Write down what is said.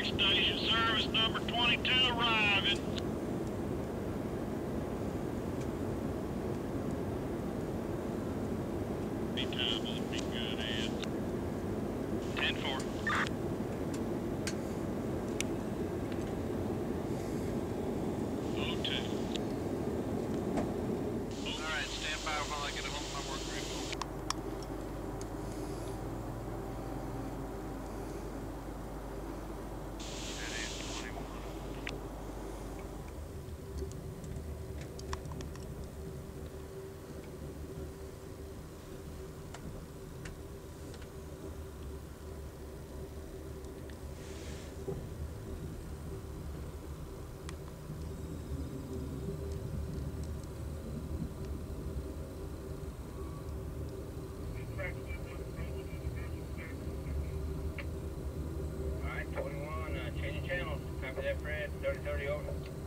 Next station service number 22 arriving. Anytime would be good at 10 Oh two. All right, stand by while I get home. Brand, 3030, over.